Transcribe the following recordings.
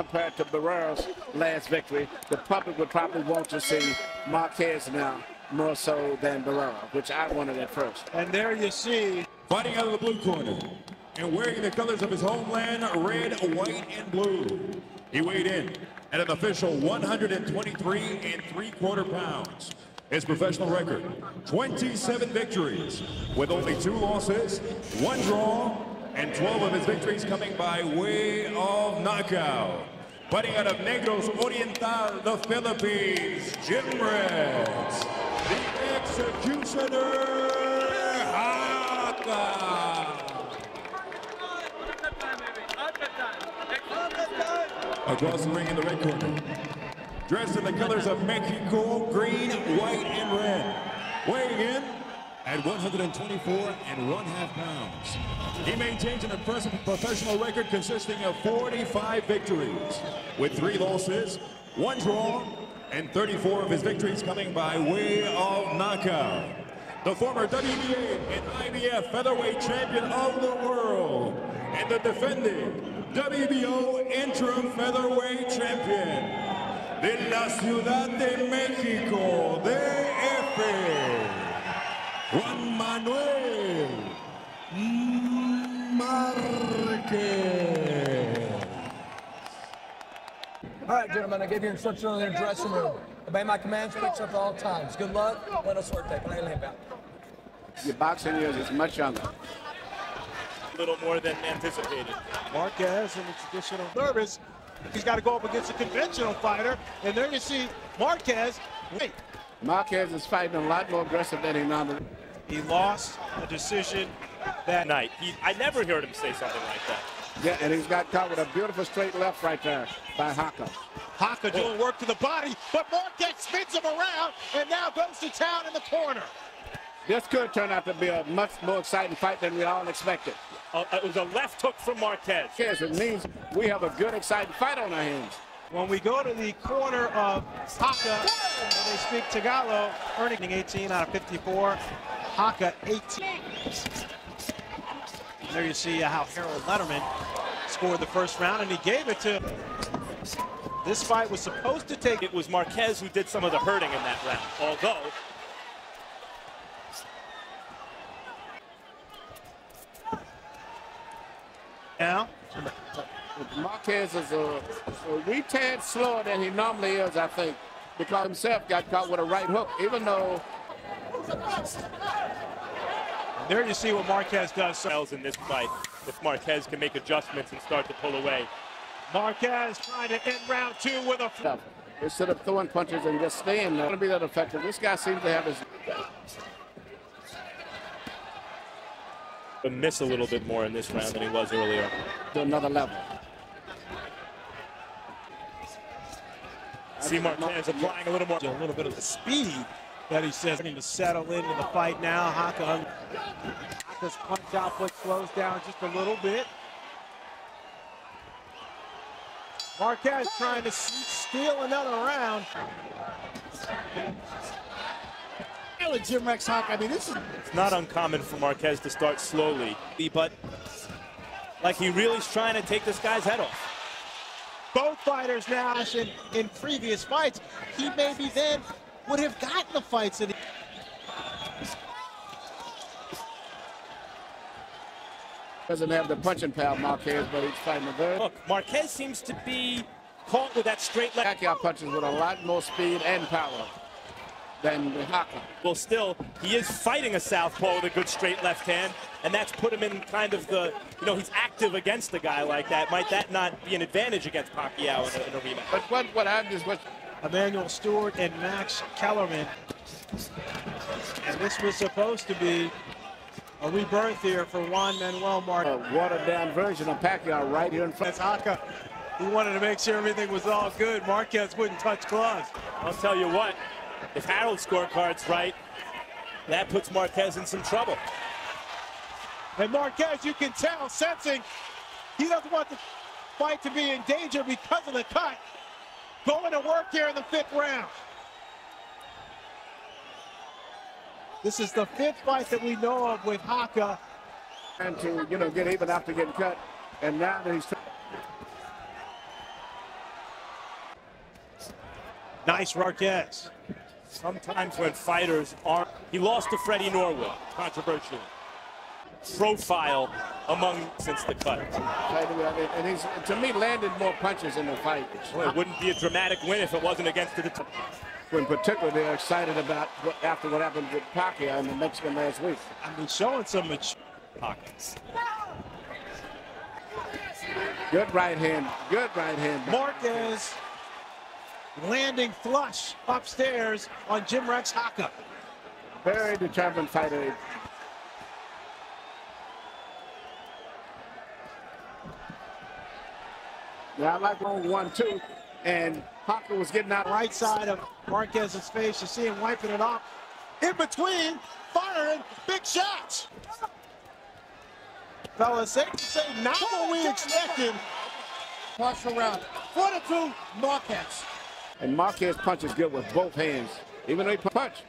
compared to Barrera's last victory. The public would probably want to see Marquez now more so than Barrera, which I wanted at first. And there you see. Fighting out of the blue corner and wearing the colors of his homeland, red, white, and blue. He weighed in at an official 123 and three quarter pounds. His professional record, 27 victories with only two losses, one draw, and 12 of his victories coming by way of knockout. Fighting out of Negros Oriental, the Philippines, Jim Reds, the Executioner Jaca. Across the ring in the red corner, dressed in the colors of Mexico, green, white, and red. Weighing in at 124 and one half pounds. He maintains an impressive professional record consisting of 45 victories, with three losses, one draw, and 34 of his victories coming by way of knockout. The former WBA and IBF featherweight champion of the world, and the defending WBO interim featherweight champion de la Ciudad de Mexico, DF, Juan Manuel Marquez. All right, gentlemen, I gave you instruction in the dressing room. Obey my commands, fix up at all times. Good luck. Buena suerte. Can I leave out? Your boxing years is much younger. A little more than anticipated. Marquez in the traditional nervous. He's got to go up against a conventional fighter. And there you see Marquez. Wait, Marquez is fighting a lot more aggressive than he normally he lost a decision that Night. He, I never heard him say something like that. Yeah, and he's got caught with a beautiful straight left right there by Jaca. Jaca doing work to the body, but Marquez spins him around and now goes to town in the corner. This could turn out to be a much more exciting fight than we all expected. Uh, it was a left hook from Marquez. Yes, it means we have a good, exciting fight on our hands. When we go to the corner of Jaca, they speak Tagalog, earning 18 out of 54. Jaca 18. There you see how Harold Lederman scored the first round, and he gave it to. This fight was supposed to take. It was Marquez who did some of the hurting in that round. Although, Now, Marquez is a, a wee tad slower than he normally is, I think, because himself got caught with a right hook, even though there you see what Marquez does. In this fight, if Marquez can make adjustments and start to pull away. Marquez trying to end round two with a. Instead of throwing punches and just staying there, to be that effective. This guy seems to have his But miss a little bit more in this round than he was earlier. to another level. See Marquez applying a little more. a little bit of the speed that he says starting to settle into the fight now. Jaca, Jaca's punch output slows down just a little bit. Marquez trying to steal another round. with Jimrex Jaca. I mean, this is It's not uncommon for Marquez to start slowly, but like he really is trying to take this guy's head off. Both fighters now in, in previous fights. He may be then would have gotten the fights that he Doesn't have the punching power, Marquez, but he's fighting a very Look, Marquez seems to be caught with that straight left. Pacquiao punches with a lot more speed and power than Jaca. Well, still, he is fighting a southpaw with a good straight left hand, and that's put him in kind of the, you know, he's active against a guy like that. Might that not be an advantage against Pacquiao in a, in a rematch? But what what I just what Emanuel Steward and Max Kellerman. And this was supposed to be a rebirth here for Juan Manuel a Marquez. watered down version of Pacquiao right here in front. Of Jaca, he wanted to make sure everything was all good. Marquez wouldn't touch gloves. I'll tell you what, if Harold's scorecard's right, that puts Marquez in some trouble. And Marquez, you can tell, sensing he doesn't want the fight to be in danger because of the cut. Going to work here in the fifth round. This is the fifth fight that we know of with Jaca. And to, you know, get even after getting cut. And now that he's Nice Marquez. Sometimes when fighters are, he lost to Freddie Norwood, controversially. Profile among since the cut. And he's, to me, landed more punches in the fight. Well, it wouldn't be a dramatic win if it wasn't against the. In particular, they're excited about what, after what happened with Pacquiao in the Mexican last week. I've been showing some mature pockets. Good right hand. Good right hand. Marquez landing flush upstairs on Jimrex Jaca. Very determined fighter. Yeah, I like on one, two. And Jaca was getting out. Right side of Marquez's face. You see him wiping it off. In between, firing big shots. Fellas, safe to say, not what we expected. Partial round. Four to two, Marquez. And Marquez punches good with both hands, even though he punch.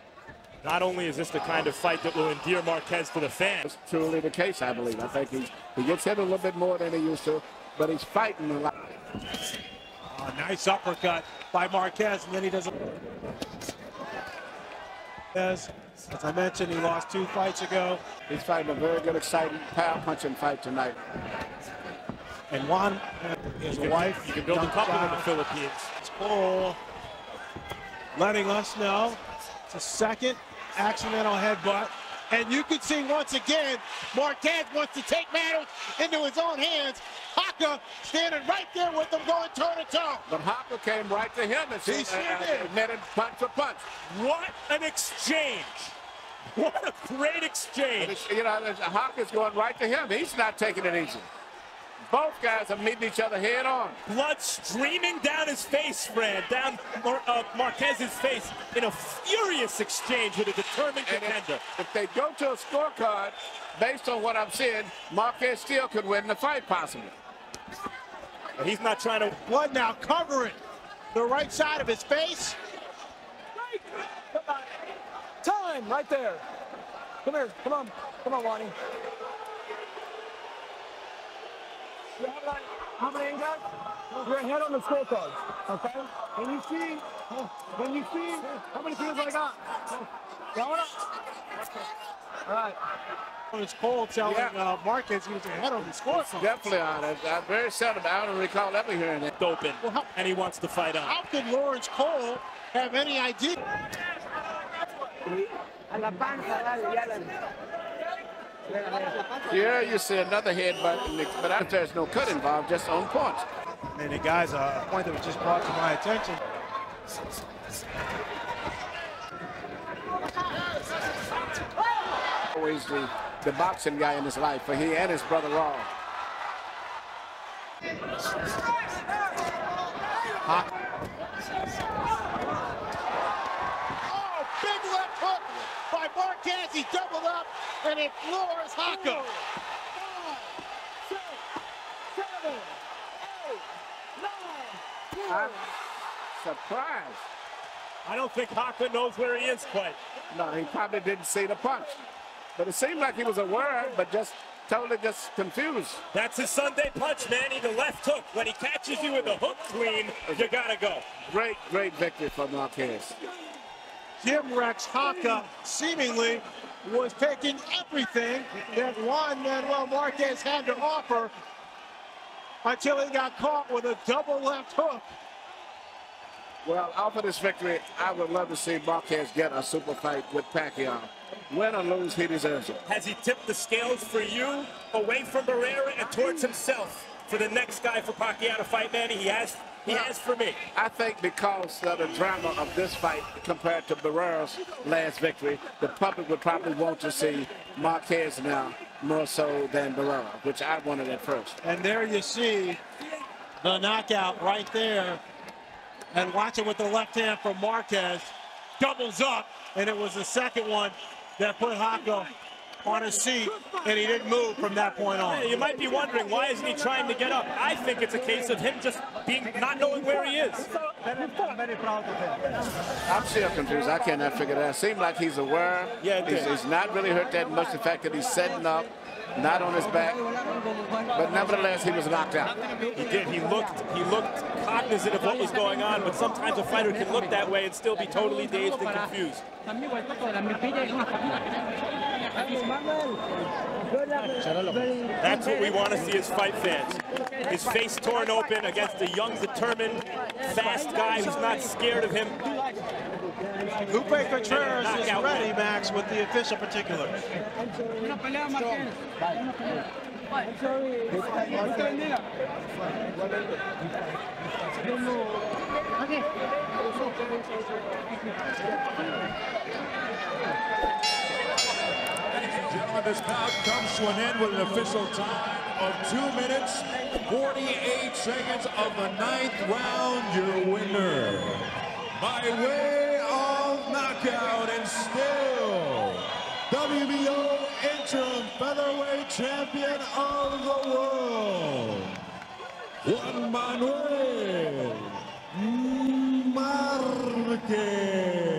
Not only is this the kind of fight that will endear Marquez to the fans. It's truly the case, I believe. I think he's, he gets hit a little bit more than he used to, but he's fighting a lot. Oh, nice uppercut by Marquez, and then he does a... As, as I mentioned, he lost two fights ago. He's fighting a very good, exciting power punching fight tonight. And Juan is a wife. You can build a couple in the Philippines. Cole letting us know it's a second accidental headbutt. And you can see once again, Marquez wants to take matters into his own hands. Standing right there with him going toe to toe. But Jaca came right to him and he sure uh, did. netted punch for punch. What an exchange! What a great exchange! You know, Jaca's going right to him. He's not taking it easy. Both guys are meeting each other head on. Blood streaming down his face, Fran, down Mar uh, Marquez's face in a furious exchange with a determined And contender. if, if they go to a scorecard, based on what I'm seeing, Marquez still could win the fight, possibly. He's not trying to. Blood now covering the right side of his face. Time, right there. Come here, come on, come on, Lonnie. You how many guys? You're ahead on the scorecards, okay? When you see, when you see how many kills I got, got it? All right. It's Cole telling Yeah. uh, Marquez he was ahead on the score. Definitely on it. I'm very seldom, I don't recall ever hearing that. Open, Well, how- and he wants to fight on. How could Laurence Cole have any idea? Yeah, you see another headbutt, but I- there's no cut involved, just on points. And the guys, uh, a point that was just brought to my attention. Always the, the boxing guy in his life, for he and his brother Raw. Oh, big left hook by Marquez. He doubled up, and it floors Jaca. I'm surprised. I don't think Jaca knows where he is quite. No, he probably didn't see the punch. But it seemed like he was aware, but just totally just confused. That's his Sunday punch, Manny, the left hook. When he catches you with the hook clean, you gotta go. Great, great victory for Marquez. Jimrex Jaca seemingly was taking everything that Juan Manuel Marquez had to offer until he got caught with a double left hook. Well, off of this victory, I would love to see Marquez get a super fight with Pacquiao. Win or lose, he deserves it. Has he tipped the scales for you away from Barrera and towards himself for the next guy for Pacquiao to fight, Manny? He has. He has for me. I think because of the drama of this fight compared to Barrera's last victory, the public would probably want to see Marquez now more so than Barrera, which I wanted at first. And there you see the knockout right there. And watch it with the left hand from Marquez. Doubles up, and it was the second one that put Jaca on his seat, and he didn't move from that point on. You might be wondering why isn't he trying to get up? I think it's a case of him just being not knowing where he is. I'm still confused. I cannot figure that out. Seems like he's aware. Yeah, he's, he's not really hurt that much. The fact that he's setting up, not on his back. But nevertheless, he was knocked out. He did. He looked. He looked cognizant of what was going on, but sometimes a fighter can look that way and still be totally dazed and confused. That's what we want to see as fight fans. His face torn open against a young, determined, fast guy who's not scared of him. Lupe Contreras is ready, Max, with the official particulars. Gentlemen, this bout comes to an end with an official time of 2 minutes, 48 seconds of the ninth round. Your winner, by way of knockout and still WBO interim featherweight champion of the world, Juan Manuel Marquez.